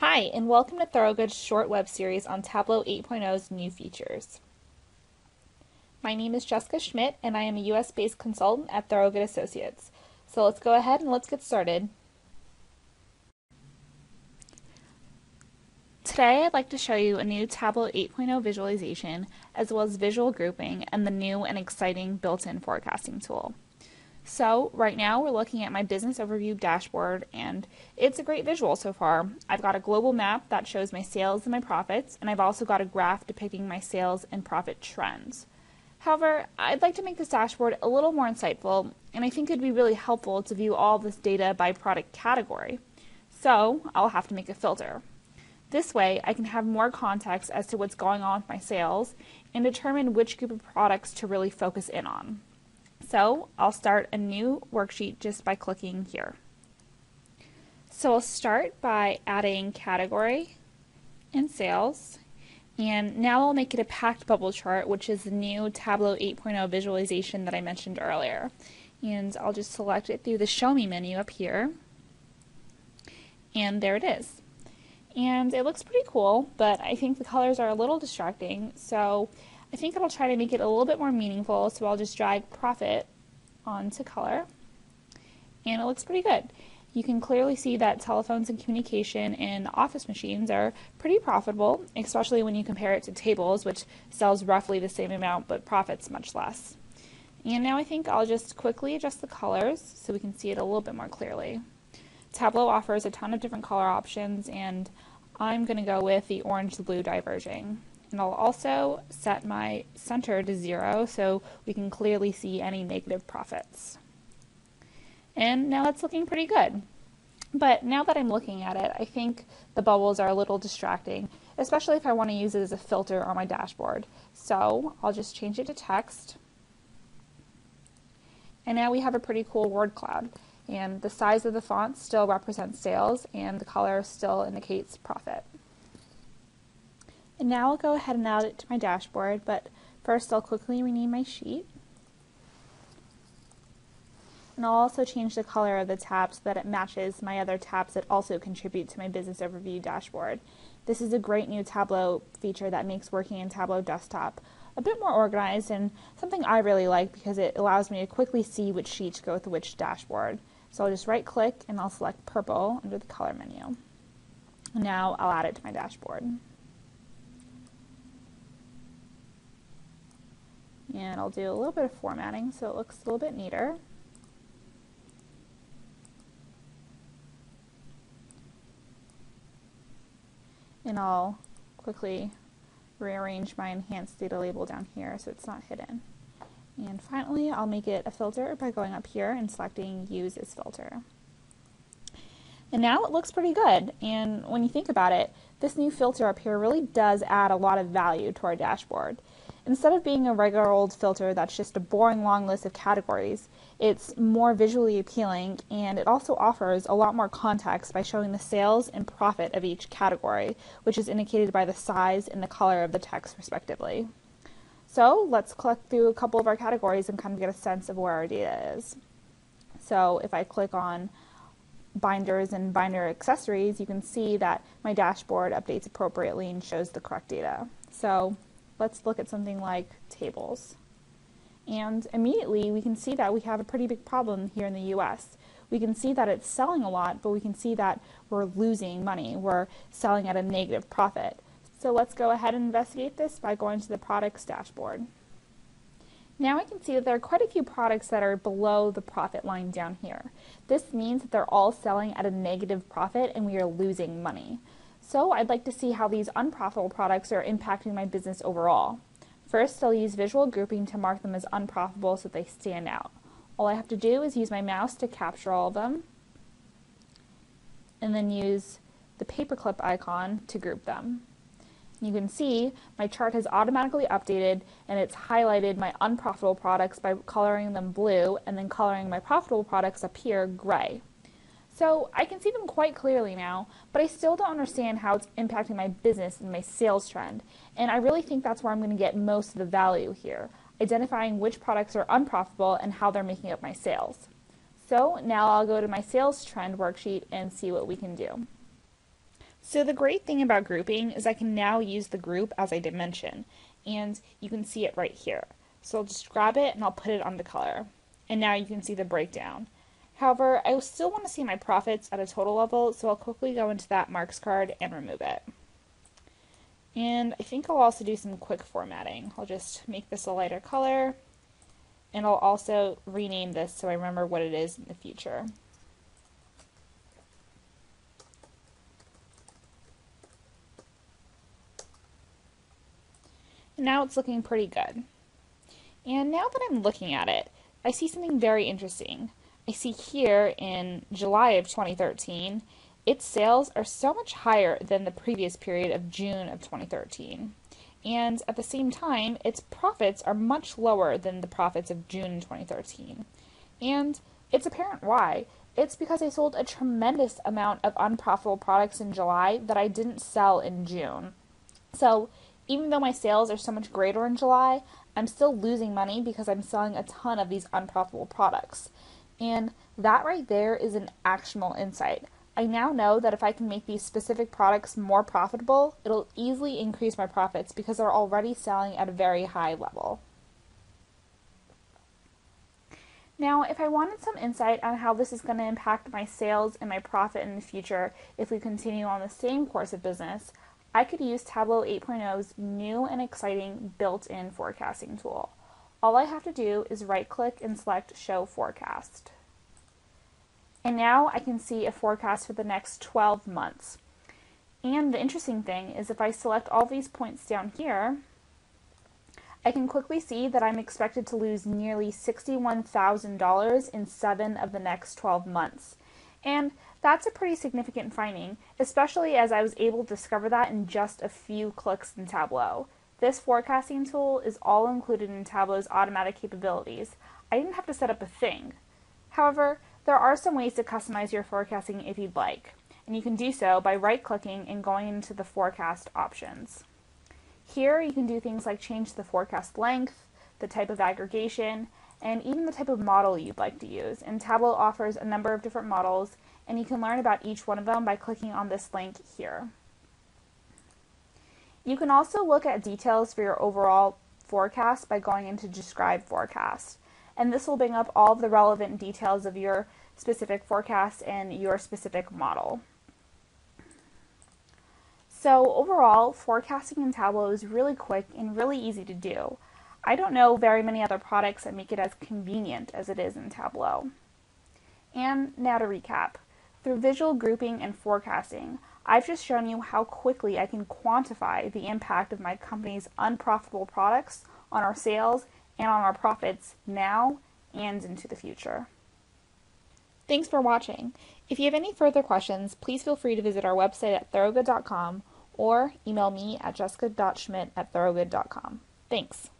Hi, and welcome to Thorogood's short web series on Tableau 8.0's new features. My name is Jessica Schmidt, and I am a US based consultant at Thorogood Associates. So let's go ahead and let's get started. Today, I'd like to show you a new Tableau 8.0 visualization, as well as visual grouping and the new and exciting built in forecasting tool. So right now we're looking at my business overview dashboard and it's a great visual so far. I've got a global map that shows my sales and my profits and I've also got a graph depicting my sales and profit trends. However, I'd like to make this dashboard a little more insightful and I think it'd be really helpful to view all this data by product category. So I'll have to make a filter. This way I can have more context as to what's going on with my sales and determine which group of products to really focus in on. So I'll start a new worksheet just by clicking here. So I'll start by adding category and sales. And now I'll make it a packed bubble chart, which is the new Tableau 8.0 visualization that I mentioned earlier. And I'll just select it through the Show Me menu up here. And there it is. And it looks pretty cool, but I think the colors are a little distracting. So I think I'll try to make it a little bit more meaningful, so I'll just drag profit onto color, and it looks pretty good. You can clearly see that telephones and communication and office machines are pretty profitable, especially when you compare it to tables, which sells roughly the same amount but profits much less. And now I think I'll just quickly adjust the colors so we can see it a little bit more clearly. Tableau offers a ton of different color options, and I'm going to go with the orange-blue diverging. And I'll also set my center to zero so we can clearly see any negative profits. And now it's looking pretty good. But now that I'm looking at it, I think the bubbles are a little distracting, especially if I want to use it as a filter on my dashboard. So I'll just change it to text. And now we have a pretty cool word cloud. And the size of the font still represents sales, and the color still indicates profit. And now I'll go ahead and add it to my dashboard, but first I'll quickly rename my sheet. And I'll also change the color of the tab so that it matches my other tabs that also contribute to my business overview dashboard. This is a great new Tableau feature that makes working in Tableau Desktop a bit more organized and something I really like because it allows me to quickly see which sheets go with which dashboard. So I'll just right click and I'll select purple under the color menu. Now I'll add it to my dashboard. And I'll do a little bit of formatting so it looks a little bit neater. And I'll quickly rearrange my enhanced data label down here so it's not hidden. And finally, I'll make it a filter by going up here and selecting Use as Filter. And now it looks pretty good. And when you think about it, this new filter up here really does add a lot of value to our dashboard. Instead of being a regular old filter that's just a boring long list of categories, it's more visually appealing and it also offers a lot more context by showing the sales and profit of each category, which is indicated by the size and the color of the text respectively. So let's click through a couple of our categories and kind of get a sense of where our data is. So if I click on binders and binder accessories, you can see that my dashboard updates appropriately and shows the correct data. So let's look at something like tables. And immediately we can see that we have a pretty big problem here in the US. We can see that it's selling a lot, but we can see that we're losing money. We're selling at a negative profit. So let's go ahead and investigate this by going to the products dashboard. Now I can see that there are quite a few products that are below the profit line down here. This means that they're all selling at a negative profit and we are losing money. So I'd like to see how these unprofitable products are impacting my business overall. First, I'll use visual grouping to mark them as unprofitable so they stand out. All I have to do is use my mouse to capture all of them, and then use the paperclip icon to group them. You can see my chart has automatically updated and it's highlighted my unprofitable products by coloring them blue and then coloring my profitable products up here gray. So I can see them quite clearly now, but I still don't understand how it's impacting my business and my sales trend. And I really think that's where I'm going to get most of the value here, identifying which products are unprofitable and how they're making up my sales. So now I'll go to my sales trend worksheet and see what we can do. So the great thing about grouping is I can now use the group as a dimension, and you can see it right here. So I'll just grab it and I'll put it on the color. And now you can see the breakdown. However, I still want to see my profits at a total level, so I'll quickly go into that marks card and remove it. And I think I'll also do some quick formatting. I'll just make this a lighter color, and I'll also rename this so I remember what it is in the future. Now it's looking pretty good. And now that I'm looking at it, I see something very interesting. I see here in July of 2013, its sales are so much higher than the previous period of June of 2013. And at the same time, its profits are much lower than the profits of June 2013. And it's apparent why. It's because I sold a tremendous amount of unprofitable products in July that I didn't sell in June. So even though my sales are so much greater in July, I'm still losing money because I'm selling a ton of these unprofitable products. And that right there is an actionable insight. I now know that if I can make these specific products more profitable, it'll easily increase my profits because they're already selling at a very high level. Now, if I wanted some insight on how this is going to impact my sales and my profit in the future if we continue on the same course of business, I could use Tableau 8.0's new and exciting built-in forecasting tool. All I have to do is right-click and select Show Forecast. And now I can see a forecast for the next 12 months. And the interesting thing is if I select all these points down here, I can quickly see that I'm expected to lose nearly $61,000 in seven of the next 12 months. And that's a pretty significant finding, especially as I was able to discover that in just a few clicks in Tableau. This forecasting tool is all included in Tableau's automatic capabilities. I didn't have to set up a thing. However, there are some ways to customize your forecasting if you'd like, and you can do so by right-clicking and going into the forecast options. Here you can do things like change the forecast length, the type of aggregation, and even the type of model you'd like to use. And Tableau offers a number of different models, and you can learn about each one of them by clicking on this link here. You can also look at details for your overall forecast by going into Describe Forecast. And this will bring up all of the relevant details of your specific forecast and your specific model. So overall, forecasting in Tableau is really quick and really easy to do. I don't know very many other products that make it as convenient as it is in Tableau. And now to recap. Through visual grouping and forecasting, I've just shown you how quickly I can quantify the impact of my company's unprofitable products on our sales and on our profits now and into the future. Thanks for watching. If you have any further questions, please feel free to visit our website at thorogood.com or email me at jessica.schmidt at thorogood.com. Thanks.